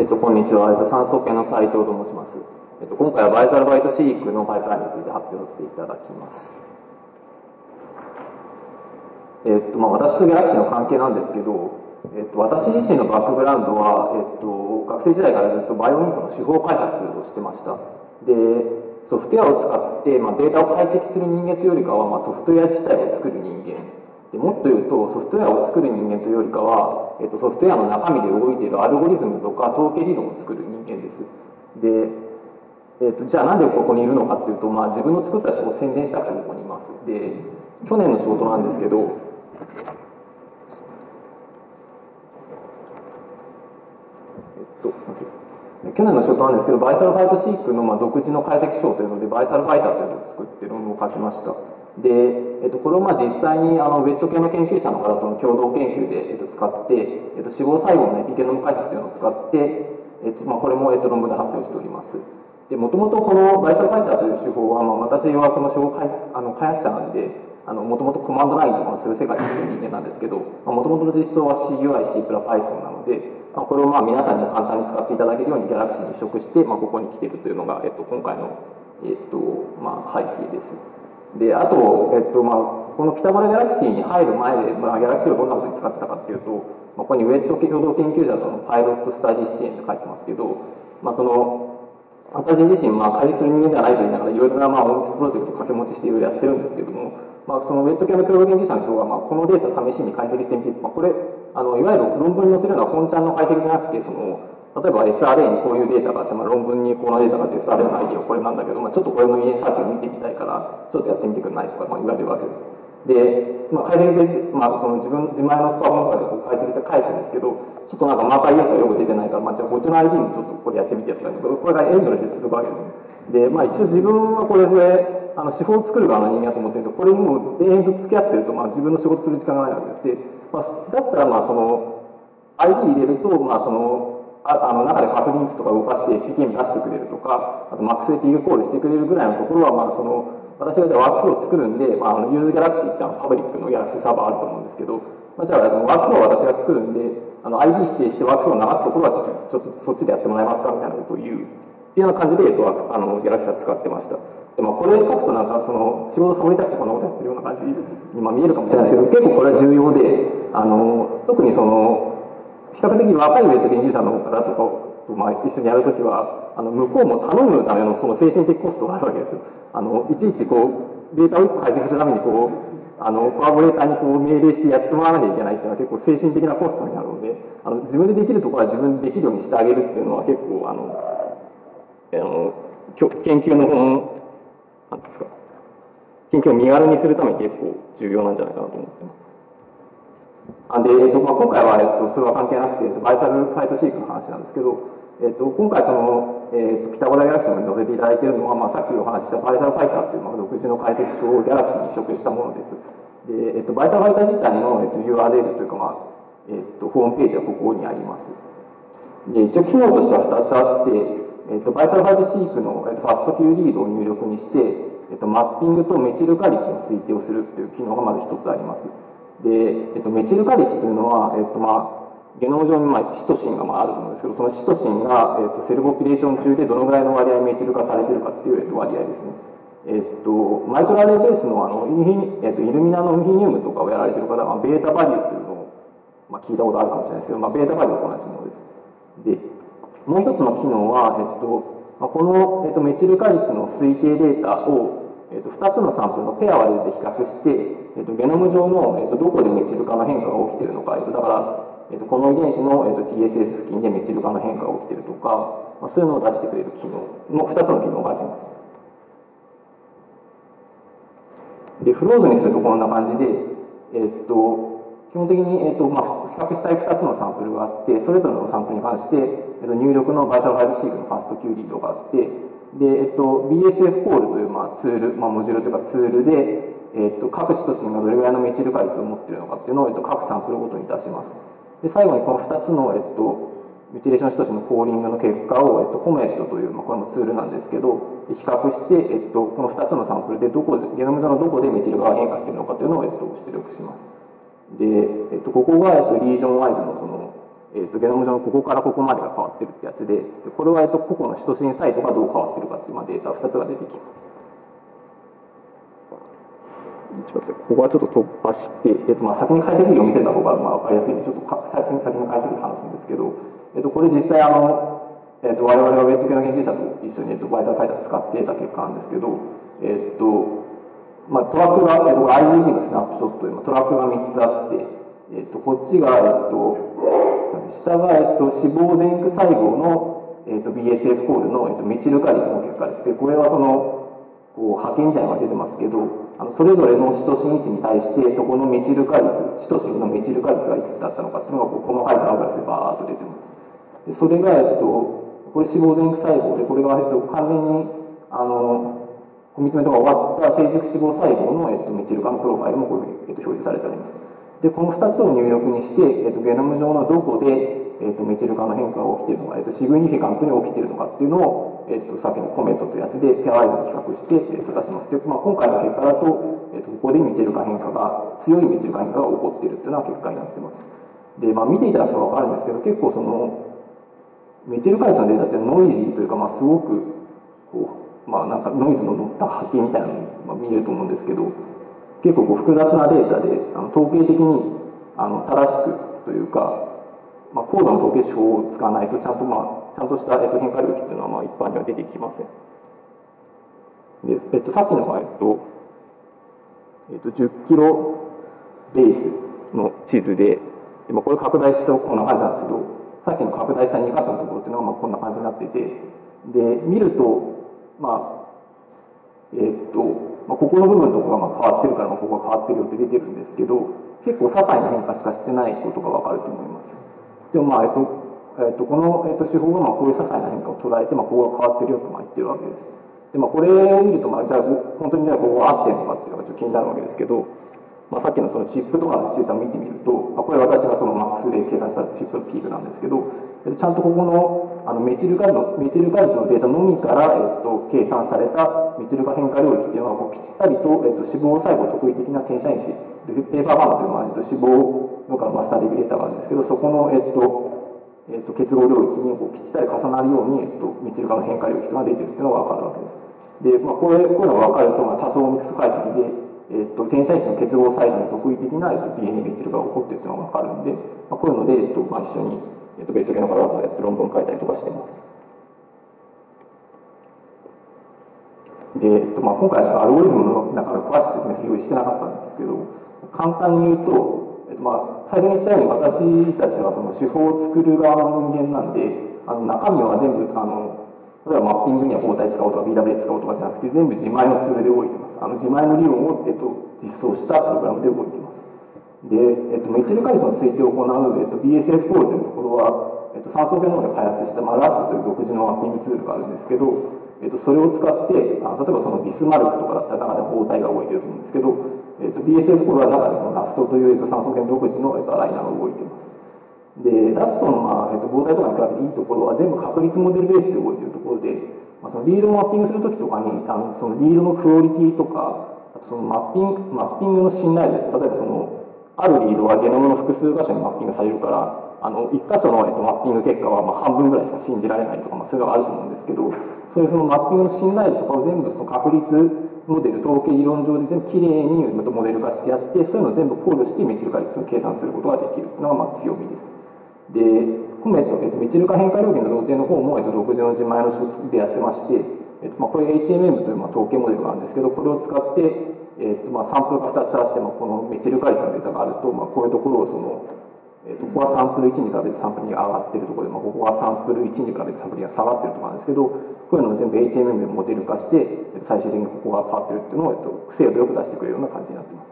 えっと、こんにちは。えっと、酸素系の斉藤と申します。えっと、今回はバイザルバイトシークのパイプラインについて発表させていただきます。えっと、まあ、私とギャラクシーの関係なんですけど、えっと、私自身のバックグラウンドは、えっと、学生時代からずっとバイオインフの手法開発をしてました。で、ソフトウェアを使って、まあ、データを解析する人間というよりかは、まあ、ソフトウェア自体を作る人間でもっと言うとソフトウェアを作る人間というよりかは、えっと、ソフトウェアの中身で動いているアルゴリズムとか統計理論を作る人間です。で、えっと、じゃあなんでここにいるのかっていうと、まあ、自分の作った人を宣伝したくてここにいます。で去年の仕事なんですけどえっと去年の仕事なんですけど、バイサルファイトシークのまあ独自の解析書というので、バイサルファイターというのを作って論文を書きました。で、えっと、これをまあ実際にあのウェット系の研究者の方との共同研究で、えっと、使って、えっと、死亡細胞のエピゲノム解析というのを使って、えっとまあ、これも、えっと、論文で発表しております。で、もともとこのバイサルファイターという手法は、まあ、私はその手法開あの開発者なんで、あの、もともとコマンドラインとかのそういう世界にいる人間なんですけど、もともとの実装は CUI、C プラ Python なので、まあ、これをまあ皆さんに簡単に使っていただけるように Galaxy に移植して、まあ、ここに来ているというのが、えっと、今回の、えっと、まあ、背景です。で、あと、えっと、まあ、このピタゴラギャラクシーに入る前で、まあ、ギャラクシーをどんなことに使ってたかっていうと、まあ、ここにウェット共同研究者とのパイロットスタディ支援って書いてますけど、まあ、その、私自身、まあ、解析する人間ではないと言いながら、いろいろな、まあ、オンスプロジェクトを掛け持ちしていろいろやってるんですけども、まあ、そのウェット系の共同研究者の人が、まあ、このデータ試しに解析してみて、まあ、これ、あの、いわゆる論文に載せるような本ちゃんの解析じゃなくて、その、例えば SRA にこういうデータがあって、まあ、論文にこのデータがあって SRA のアイディアはこれなんだけど、まあ、ちょっとこれの遺伝子発見を見てみたいから、ちょっとやってみてくれないとか、まあ、言われるわけです。で、まあ、解析で、まあ、その自分、自前のスパコンとかでこう解析して返すんですけど、ちょっとなんかマーカー要素がよく出てないから、まあ、じゃあこっちの ID もちょっとこれやってみてとか、これがエンドレスで続くわけです。で、まあ、一応自分はこれで、あの、手法を作る側の人間だと思ってると、これにもう延々と付き合ってると、まあ、自分の仕事する時間がないわけです。で、まあ、だったら、まあ、その、ID 入れると、まあ、その、ああの中で Cufflinks とか動かして FPKM 出してくれるとか、あと MaxAPI コールしてくれるぐらいのところは、まあ、その、私がじゃあワークフローを作るんで、まあ、あの UseGalaxy ってあのパブリックのギャラクシーサーバーあると思うんですけど、まあ、じゃあのワークフローを私が作るんで、あの ID 指定してワークフローを流すところはちょっとちょっとそっちでやってもらえますかみたいなことを言うっていうような感じで、えっと、あのギャラクシーは使ってました。でまあ、これ書くとなんかその仕事サボりたくてこんなことやってるような感じに、見えるかもしれないですけど結構これは重要であの特にその比較的若いウェット研究者の方とかと、まあ、一緒にやるときはあの向こうも頼むためのその精神的コストがあるわけです。あのいちいちこうデータを1個解析するためにこうあのコラボレーターにこう命令してやってもらわなきゃいけないっていうのは結構精神的なコストになるのであの自分でできるところは自分でできるようにしてあげるっていうのは結構あのあの研究のこの何ですか研究を身軽にするために結構重要なんじゃないかなと思ってます。あで、えっとまあ、今回は、えっと、それは関係なくて、えっと、バイタルファイトシークの話なんですけど、えっと、今回その、えっと、ピタゴラギャラクシーに載せていただいているのは、まあ、さっきお話ししたバイタルファイターという、まあ、独自の解析書をギャラクシーに移植したものです。で、えっと、バイタルファイター自体の、えっと、URL というか、まあ、えっと、ホームページはここにあります。で、一応機能としては2つあって、えっと、バイタルファイトシークの、えっと、ファスト Q リードを入力にして、えっと、マッピングとメチル化率の推定をするという機能がまず1つあります。で、えっと、メチル化率というのは、えっと、まあ、ゲノム上にまあシトシンがまああると思うんですけど、そのシトシンが、えー、とセルポピレーション中でどのぐらいの割合メチル化されてるかっていう、えー、と割合ですね。えっと、マイクロアレイベースのあのイ,、えっと、イルミナのインフィニウムとかをやられてる方は、ベータバリューというのを、まあ、聞いたことあるかもしれないですけど、まあ、ベータバリューと同じものです。で、もう一つの機能は、えっと、まあ、この、えっと、メチル化率の推定データを、えっと、2つのサンプルのペア割りで比較して、えっと、ゲノム上の、えっと、どこでメチル化の変化が起きているのか、えっと、だから、えー、とこの遺伝子の、えー、と TSS 付近でメチル化の変化が起きているとか、まあ、そういうのを出してくれる機能の2つの機能があります。で、フローズにするとこんな感じで、えっ、と、基本的に、えっ、と、まあ、比較したい2つのサンプルがあって、それぞれのサンプルに関して、えっ、と、入力のバイタルファイルシークのファースト Q リードがあって、で、えっと、BSF コールという、まあ、ツール、まあ、モジュールというかツールで、えっと、各シトシンがどれぐらいのメチル化率を持っているのかっていうのを、えっと、各サンプルごとに出します。で最後にこの2つの、えっと、ミチレーションシトシのコーリングの結果を、えっと、コメットという、まあ、これもツールなんですけど、比較して、えっと、この2つのサンプルでどこでゲノム上のどこでメチル化が変化しているのかというのを、えっと、出力します。で、えっと、ここが、えっと、リージョンワイズのその、えーと、ゲノム上のここからここまでが変わってるってやつでこれは、えーと、個々のシトシンサイトがどう変わってるかっていう、まあ、データ2つが出てきます。ここはちょっと突破して、えーとまあ、先に解析を見せた方がまあ分かりやすいんでちょっと最初に先に解析話すんですけど、えー、とこれ実際あの、えー、と我々はウェット系の研究者と一緒に、えー、とバイザーファイター使ってた結果なんですけど、えーとまあ、トラックが、えー、と IGD のスナップショットでトラックが3つあって、えー、とこっちが、えー、と下が、えっと、脂肪前駆細胞の、えっと、BSF コールの、えっと、メチルカリスの結果です。で、これはその、こう、波形みたいなのが出てますけど、あのそれぞれのシトシン値に対して、そこのメチル化率、シトシンのメチル化率がいくつだったのかっていうのが、こう細かいグラフでバーッと出てます。で、それが、えっと、これ脂肪前駆細胞で、これが、えっと、完全に、あの、コミットメントが終わった成熟脂肪細胞の、えっと、メチル化のプロファイルもこういうふうに、えっと、表示されております。でこの2つを入力にして、えっと、ゲノム上のどこで、えっと、メチル化の変化が起きているのか、えっと、シグニフィカントに起きているのかっていうのを、えっと、さっきのコメントというやつでペアワイドに比較して、えっと、出します。で、まあ、今回の結果だと、えっと、ここでメチル化変化が強いメチル化変化が起こっているっていうのは結果になってます。で、まあ、見ていただくと分かるんですけど結構そのメチル化率のデータってノイジーというか、まあ、すごくこう、まあ、なんかノイズの乗った波形みたいなのを、見えると思うんですけど結構こう複雑なデータであの統計的にあの正しくというか、まあ、高度の統計手法を使わないとちゃんと、まあ、ちゃんとした、っと、変化領域っていうのは、まあ、一般には出てきません。で、えっと、さっきのが、えっと、えっと、10キロベースの地図で、でまあ、これ拡大するとこんな感じなんですけど、さっきの拡大した2箇所のところっていうのが、まあ、こんな感じになってて、で、見ると、まあ、えっ、まあ、ここの部分とかがまあ変わってるから、まあ、ここが変わってるよって出てるんですけど、結構些細な変化しかしてないことがわかると思います。でもまあ、えっと、えっと、この、えっと、手法がまあこういう些細な変化を捉えて、まあ、ここが変わってるよとまあ言ってるわけです。で、まあ、これを見ると、まあ、じゃあ、本当にじゃあここが合ってるのかっていうのがちょっと気になるわけですけど、まあ、さっきのそのチップとかのデータを見てみると、まあ、これ私がそのマックスで計算したチップのピークなんですけど、ちゃんとここのあのメチルガルのメチルガルのデータのみから、えっと、計算されたメチル化変化領域っていうのはこうぴったりと、えっと、脂肪細胞特異的な転写因子ペーパーバンというのは、えっと、脂肪のマスターレギュレーターがあるんですけどそこの、えっとえっと、結合領域にこうぴったり重なるように、えっと、メチル化の変化領域が出てるっていうのが分かるわけです。で、まあ、これこういうのが分かると、まあ、多層ミックス解析で、えっと、転写因子の結合細胞に特異的な、えっと、DNA メチルが起こってるっていうのが分かるんで、まあ、こういうので、えっとまあ、一緒にえっと、ベッド系の方々がやって論文書いたりとかしてます。で、えっとまあ、今回はアルゴリズムの中で詳しく説明する用意してなかったんですけど、簡単に言うと、えっとまあ、最初に言ったように私たちはその手法を作る側の人間なんで、あの中身は全部、あの例えばマッピングには包帯使おうとか BW 使おうとかじゃなくて、全部自前のツールで動いてます。あの自前の理論を、えっと、実装したプログラムで動いてます。で、えっと、メチルカリの推定を行う、えっと、BSF コールというところは、えっと、酸素ゲノムで開発した、まあ、ラストという独自のマッピングツールがあるんですけど、えっと、それを使ってあ例えばそのビスマルクとかだったら中で包帯が動いてると思うんですけど、えっと、BSF コールは中でこのラストという、えっと、酸素系独自の、えっと、アライナーが動いています。で、ラストの、まあえっと、包帯とかに比べていいところは全部確率モデルベースで動いているところで、まあ、そのリードをマッピングするときとかにあのそのリードのクオリティとかそのマッピングマッピングの信頼率例えばそのあるリードはゲノムの複数箇所にマッピングされるからあの1箇所の、えっと、マッピング結果はまあ半分ぐらいしか信じられないとか、まあ、そういうのがあると思うんですけどそういうそのマッピングの信頼とかを全部その確率モデル統計理論上で全部きれいにモデル化してやってそういうのを全部考慮してメチル化率を計算することができるというのがまあ強みです。で、コメット、えっと、メチル化変化量源の同定の方も、えっと、独自の自前の書でやってまして、えっとまあ、これ HMM というまあ統計モデルがあるんですけど、これを使って、えーとまあ、サンプルが2つあって、まあ、このメチルカリスのデータがあると、まあ、こういうところをその、えー、とここはサンプル1に比べてサンプル2が上がってるところで、まあ、ここはサンプル1に比べてサンプル2が下がってるところなんですけどこういうのを全部 HMM でモデル化して、えー、最終的にここが変わってるっていうのを、えー、と精度よく出してくれるような感じになってます。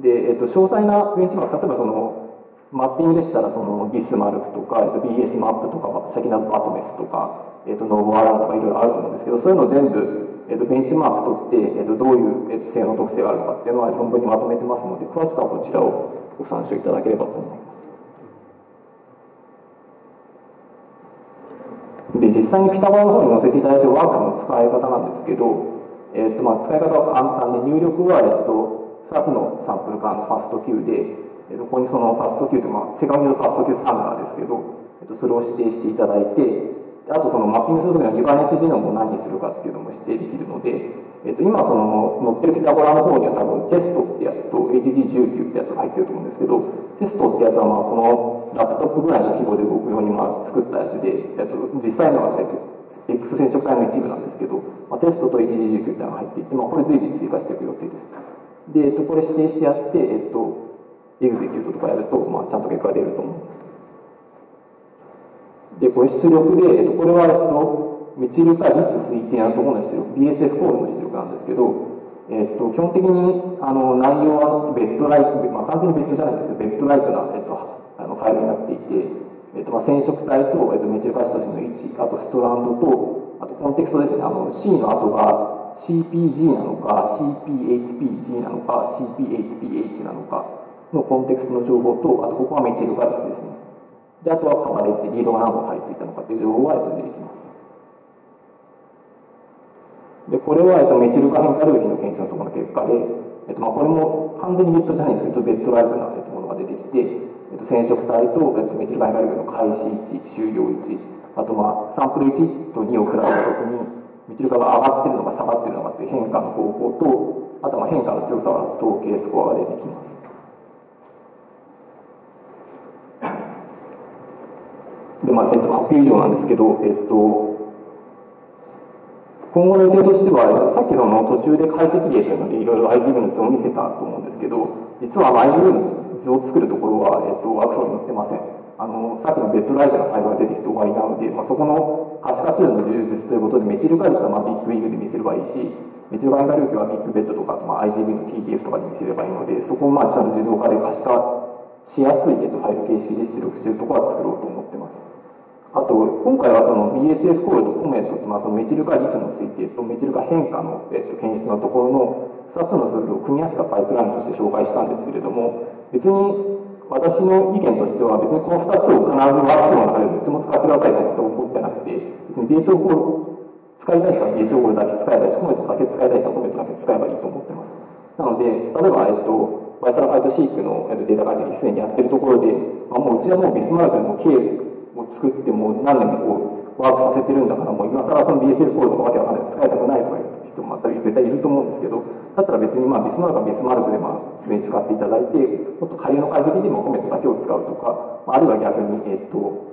で、えー、と詳細なベンチマーク例えばそのマッピングでしたらそのビスマルクとか、えー、と BS マップとか先なバトメスとか、えー、とノーボアランとかいろいろあると思うんですけどそういうのを全部えー、とベンチマーク取って、えー、とどういう、えー、と性能特性があるのかっていうのは論文にまとめてますので詳しくはこちらをご参照いただければと思います。で実際にピタゴラの方に載せていただいているワークの使い方なんですけど、えーとまあ、使い方は簡単で入力は、えー、と2つのサンプルからのファースト Q で、えっと、ここにそのファスト Q と、まあ、セカンドファスト Q スタンダーですけど、えっと、それを指定していただいて、あとそのマッピングするときのリバレンスジノムを何にするかっていうのも指定できるので、えっと、今その載ってるピタゴラの方には多分テストってやつと HG19 ってやつが入ってると思うんですけど、テストってやつはまあこのラップトップぐらいの規模で動くようにまあ作ったやつで、えっと、実際のは、えっと、X 染色体の一部なんですけど、まあ、テストと HG19 ってのが入っていて、まあ、これ随時追加していく予定です。で、えっと、これ指定してやって、えっと、エグゼキュートとかやると、まあ、ちゃんと結果が出ると思います。で、これ出力で、えっと、これは、えっと、メチルか率推定のところの出力、BSF コールの出力なんですけど、えっと、基本的にあの内容はベッドライク、まあ、完全にベッドじゃないんですけど、ベッドライクな、えっと、あのファイルになっていて、えっとまあ、染色体と、えっと、メチル化質としての位置、あとストランドと、あとコンテクストですね、あの C の後が CPG なのか、CPHPG なのか、CPHPH なのかのコンテクストの情報と、あとここはメチル化率ですね。で、あとはカバレッジ、リードが何本貼り付いたのかっていう情報が、えっと、出てきます。で、これは、えっと、メチル化変化領域の検出のところの結果で、えっと、まあ、これも完全にベッドじゃないんですけど、ベッドライクな、えっと、ものが出てきて、えっと、染色体と、えっと、メチル化変化領域の開始位置、終了位置、あと、まあ、サンプル1と2を比べたときに、メチル化が上がってるのか下がってるのかっていう変化の方法と、あと、まあ、変化の強さを表す統計スコアが出てきます。で、まあ、えっと、発表以上なんですけど、えっと、今後の予定としては、えっとさっきその途中で解析例というのでいろいろ IGV の図を見せたと思うんですけど、実は IGV の図を作るところは、えっと、ワークフローに載ってません。あの、さっきのベッドライトのファイルが出てきて終わりなので、まあ、そこの可視化ツールの充実ということで、メチル化率はまあ bigWig で見せればいいし、メチル化領域は bigBed とか、まあ、IGV の TDF とかで見せればいいので、そこをまあちゃんと自動化で可視化しやすい、えっと、ファイル形式で出力しているところは作ろうと思ってます。あと、今回はその BSF コールとコメントと、まあ、そのメチル化率の推定とメチル化変化の、えっと、検出のところの2つのツールを組み合わせたパイプラインとして紹介したんですけれども、別に私の意見としては、別にこの2つを必ずワークフローの中でどっちも使ってくださいと思ってなくて、別に BSF コール使いたい人は BSF コールだけ使えばいし、コメントだけ使いたい人はコメントだけ使えばいいと思ってます。なので、例えば、えっと、バイサラファイトシークのデータ解析すでにやってるところで、まあ、もううちはもうビスマルクの経作ってもう何年もこうワークさせてるんだからもう今更その BSF コードとかわけわかんない使いたくないとかいう人も絶対いると思うんですけどだったら別にまあビスマルクはビスマルクでまあ常に使っていただいてもっと仮の解析でもコメントだけを使うとかあるいは逆にえっと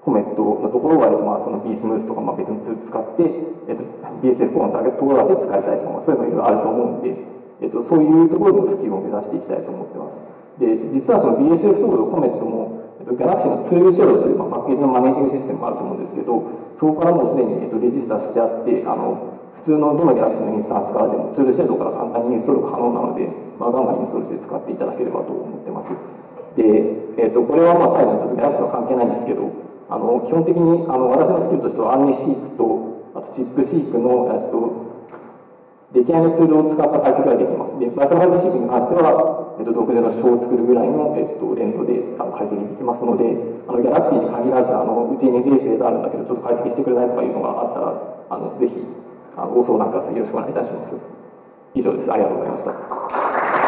コメントのところは、えっと、まあその B スムースとかまあ別のツール使って、えっと、BSF コードのところだけ使いたいとか、そういうのいろいろあると思うんで、えっと、そういうところの普及を目指していきたいと思ってます。で、実はその BSF トールコメントもギャラクシーのツールシェルという、まあ、パッケージのマネージングシステムもあると思うんですけど、そこからもうすでに、えっと、レジスタしてあって、あの普通のどのギャラクシーのインスタンスからでもツールシェルドから簡単にインストール可能なので、まあ、ガンガンインストールして使っていただければと思ってます。で、えっと、これはまあ最後にちょっとギャラクシーは関係ないんですけど、あの基本的にあの私のスキルとしてはアンネシークと、あとチップシークの、えっと、出来合いのツールを使った解析ができます。で、バイトライブシークに関しては、えっと、独自の書を作るぐらいの、えっと、連動であの解析できますので、あの、ギャラクシーに限らず、あの、うちに人生があるんだけど、ちょっと解析してくれないとかいうのがあったら、あの、ぜひ、あの、ご相談ください。よろしくお願いいたします。以上です。ありがとうございました。